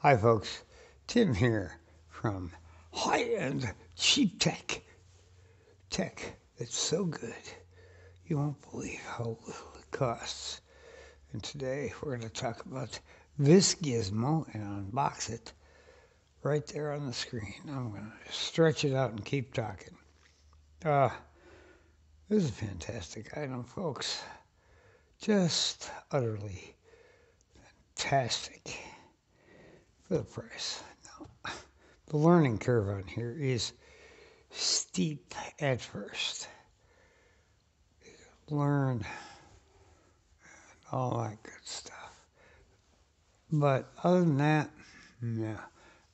Hi, folks. Tim here from High End Cheap Tech. Tech that's so good you won't believe how little it costs. And today we're going to talk about this gizmo and unbox it right there on the screen. I'm going to stretch it out and keep talking. Uh, this is a fantastic item, folks. Just utterly fantastic the price. Now, the learning curve on here is steep at first. Learn all that good stuff. But other than that, yeah.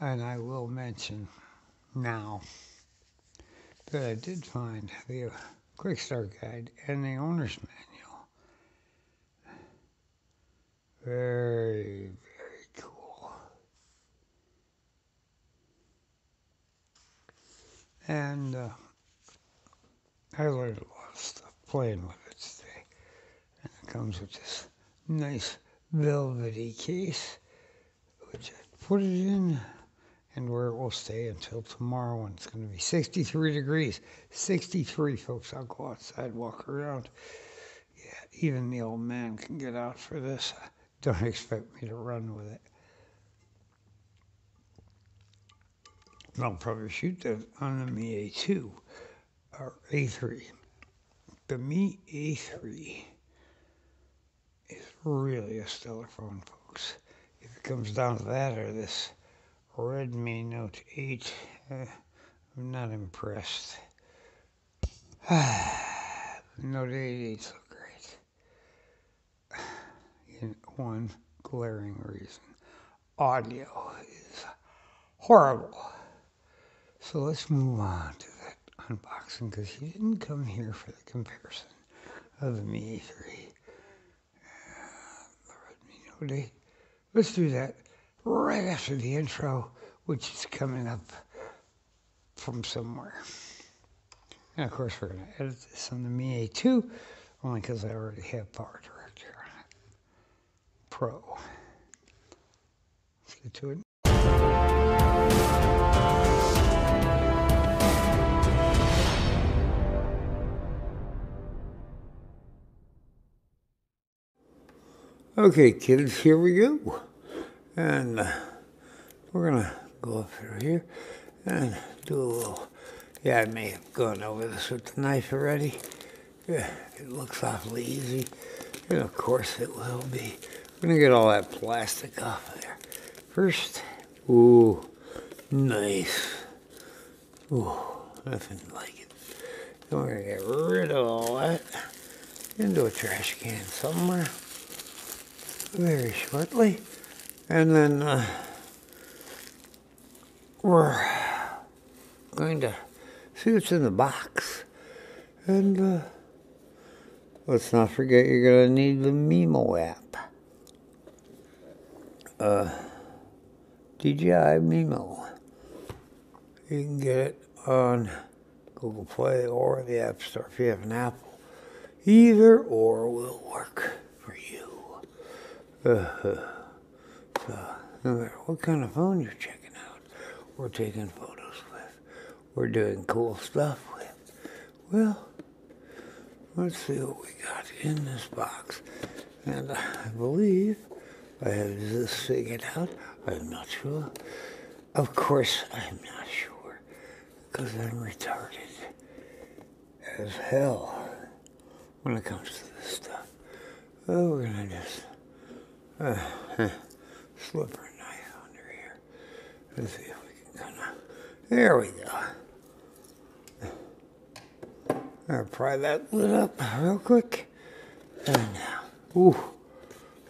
And I will mention now that I did find the quick start guide and the owner's manual. Very, very cool. And uh, I learned a lot of stuff playing with it today. And it comes with this nice velvety case, which I put it in and where it will stay until tomorrow when it's going to be 63 degrees. 63, folks. I'll go outside, walk around. Yeah, even the old man can get out for this. Don't expect me to run with it. I'll probably shoot that on the Mi A2 or A3. The Mi A3 is really a stellar phone, folks. If it comes down to that or this Redmi Note 8. Uh, I'm not impressed. Note 8 look great. In one glaring reason. Audio is horrible. So let's move on to that unboxing because you didn't come here for the comparison of the Mi 3. Uh, the Redmi Note 8. Let's do that right after the intro, which is coming up from somewhere. And of course, we're going to edit this on the Mi A2, only because I already have Power Director on it. Pro. Let's get to it. Okay, kids, here we go. And uh, we're going to go up through here and do a little, yeah, I may have gone over this with the knife already. Yeah, it looks awfully easy. And of course it will be. We're to get all that plastic off of there. First, ooh, nice. Ooh, nothing like it. We're to get rid of all that into a trash can somewhere very shortly. And then uh, we're going to see what's in the box. And uh, let's not forget you're going to need the Mimo app. Uh, DJI Mimo. You can get it on Google Play or the App Store if you have an Apple. Either or will work. So, no matter what kind of phone you're checking out, we're taking photos with, we're doing cool stuff with. Well, let's see what we got in this box. And I believe I have this figured out. I'm not sure. Of course, I'm not sure because I'm retarded as hell when it comes to this stuff. Oh, we're gonna just slipper knife under here. Let's see if we can kind of. There we go. I'll pry that lid up real quick. And now, ooh,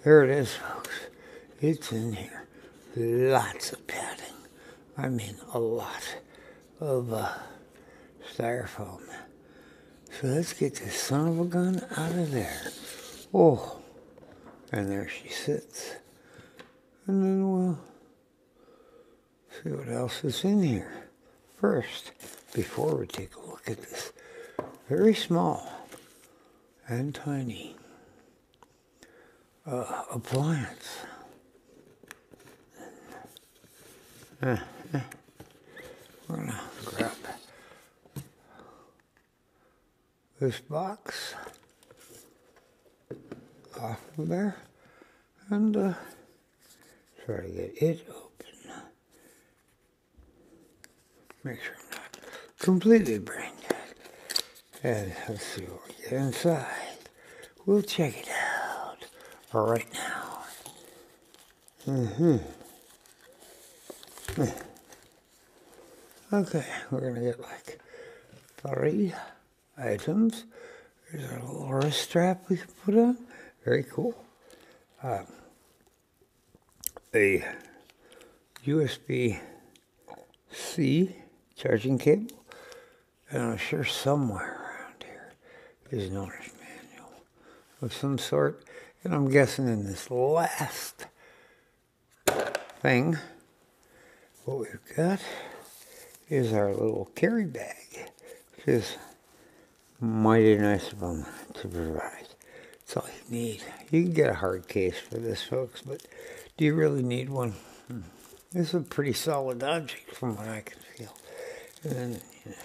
there it is, folks. It's in here. Lots of padding. I mean, a lot of uh, styrofoam. So let's get this son of a gun out of there. Oh, and there she sits. And then we'll see what else is in here first before we take a look at this very small and tiny uh, appliance. uh, uh, we're gonna grab this box off of there and uh, try to get it open. Make sure I'm not completely brain dead. And let's see what we get inside. We'll check it out right now. Mm-hmm. Okay, we're gonna get like three items. There's a little wrist strap we can put on. Very cool. Uh, a USB C charging cable. And I'm sure somewhere around here is an owner's manual of some sort. And I'm guessing in this last thing, what we've got is our little carry bag, which is mighty nice of them to provide. That's all you need. You can get a hard case for this, folks, but do you really need one? Hmm. This is a pretty solid object from what I can feel. And then, you know,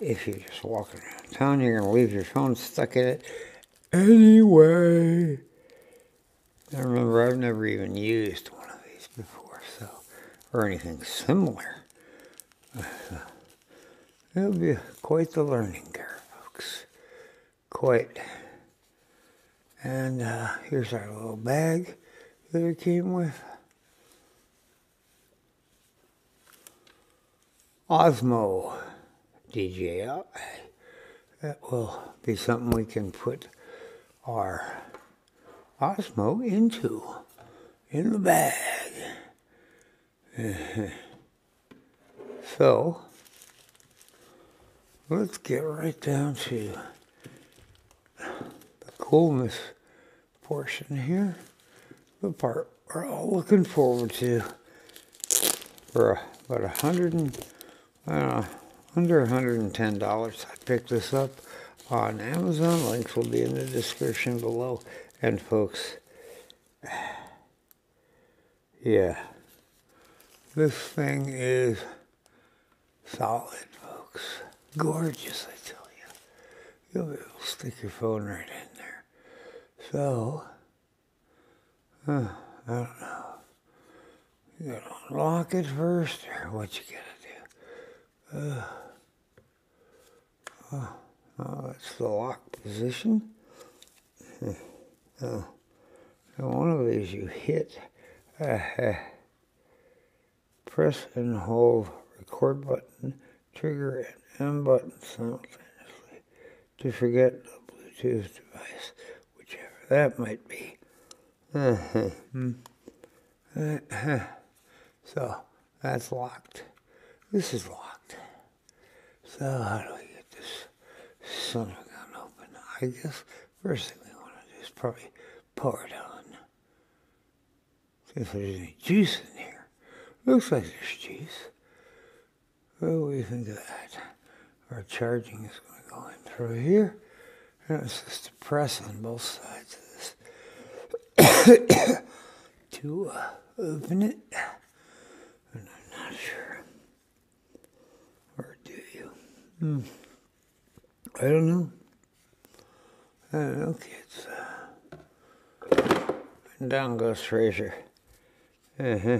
if you're just walking around town, you're going to leave your phone stuck in it anyway. I remember I've never even used one of these before, so, or anything similar. It'll be quite the learning curve, folks. Quite. And uh, here's our little bag that it came with. Osmo DJI. That will be something we can put our Osmo into in the bag. so, let's get right down to coolness portion here. The part we're all looking forward to for about a hundred and uh, under $110. I picked this up on Amazon. Links will be in the description below. And folks, yeah, this thing is solid, folks. Gorgeous, I tell you. You'll be able to stick your phone right in. So, uh, I don't know. You gotta unlock it first, or what you gotta do. Uh, oh, that's the lock position. Oh, one of these you hit, uh, press and hold record button, trigger and M button simultaneously to forget the Bluetooth device, that might be. So that's locked. This is locked. So how do we get this son of a gun open? I guess first thing we want to do is probably pour it on. See if there's any juice in here. Looks like there's juice. What do you think of that? Our charging is going to go in through here. And it's just to press on both sides of this to uh, open it. And I'm not sure. Or do you? Hmm. I don't know. I don't know, kids. And down goes Frazier. Uh-huh.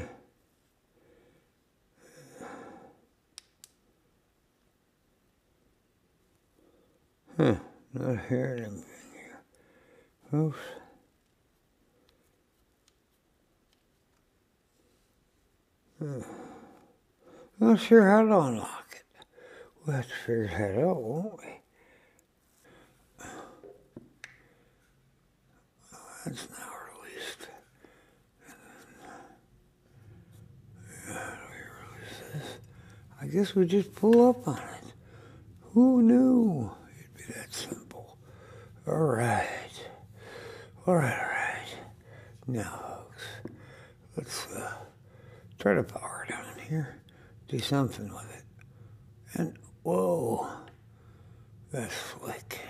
Huh, not hearing here. Oops. Hmm. Not sure how to unlock it. We'll have to figure that out, won't we? That's now released. Do we release this? I guess we just pull up on it. Who knew it'd be that simple? All right. All right, all right. Now, let's uh, try to power down here. Do something with it. And, whoa, that's slick.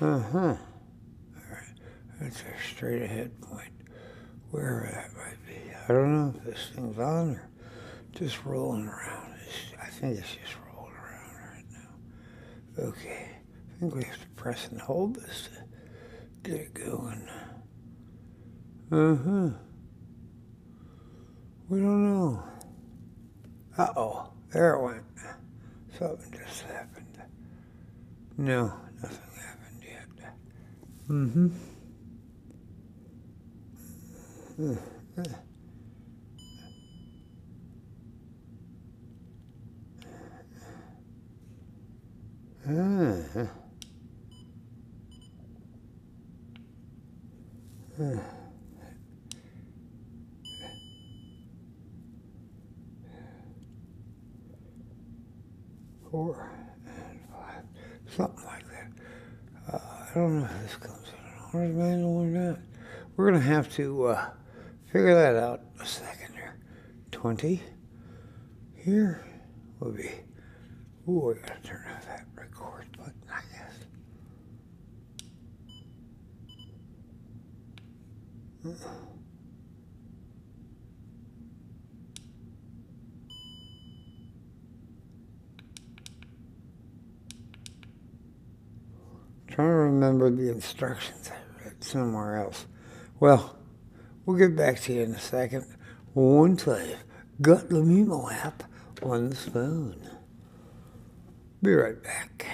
Uh-huh. All right, that's a straight ahead point. where that might be. I don't know if this thing's on or just rolling around. It's, I think it's just rolling. Okay. I think we have to press and hold this to get it going. Uh-huh. We don't know. Uh-oh. There it went. Something just happened. No, nothing happened yet. Mm-hmm. Four and five, something like that. Uh, I don't know if this comes in an manual or not. We're going to have to uh, figure that out a second here. 20 here will be. Ooh, I got to turn off that I guess. Trying to remember the instructions I read somewhere else. Well, we'll get back to you in a second. Once I've got the Mimo app on the phone. Be right back.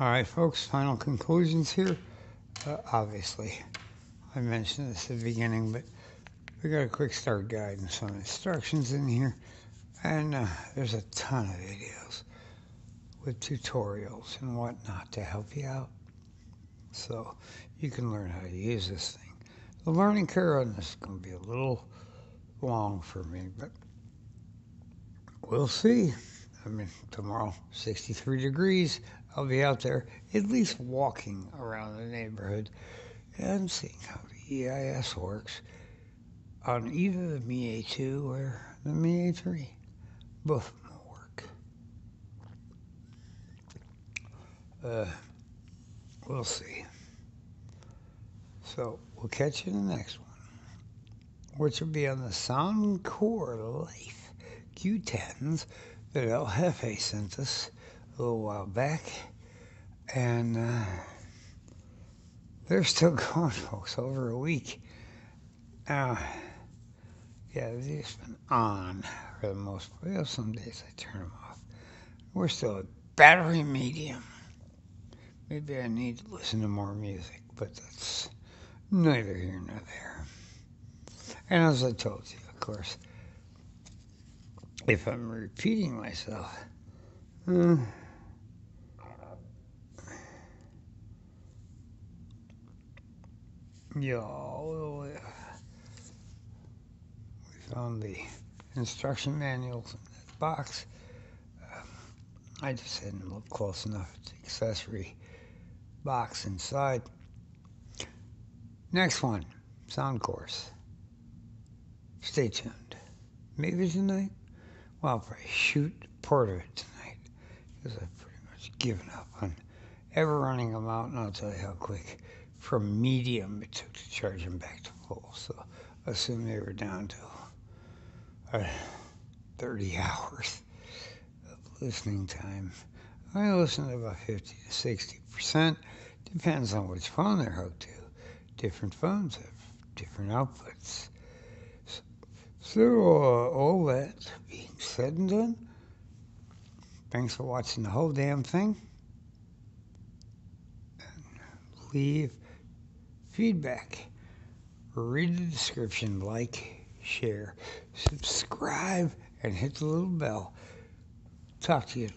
All right, folks, final conclusions here. Uh, obviously, I mentioned this at the beginning, but we got a quick start guide and some instructions in here. And uh, there's a ton of videos with tutorials and whatnot to help you out. So you can learn how to use this thing. The learning curve on this is going to be a little long for me, but we'll see. I mean, tomorrow, 63 degrees. I'll be out there at least walking around the neighborhood and seeing how the EIS works on either the Mi A2 or the Mi A3. Both of them will work. Uh, we'll see. So we'll catch you in the next one, which will be on the Soundcore Life Q10s that El Jefe sent us a little while back. And uh, they're still going, folks, over a week. Uh, yeah, they've just been on for the most part. You know, some days I turn them off. We're still at battery medium. Maybe I need to listen to more music, but that's neither here nor there. And as I told you, of course, if I'm repeating myself, uh, yeah, we found the instruction manuals in that box. I just hadn't looked close enough at the accessory box inside. Next one, Soundcores. Stay tuned. Maybe tonight. Well, I'll shoot part of it tonight because I've pretty much given up on ever running them out, and I'll tell you how quick from medium it took to charge them back to full. So I assume they were down to uh, 30 hours of listening time. I listen to about 50 to 60 percent. Depends on which phone they're hooked to. Different phones have different outputs. So, uh, all that said and done, thanks for watching the whole damn thing. And leave feedback. Read the description, like, share, subscribe, and hit the little bell. Talk to you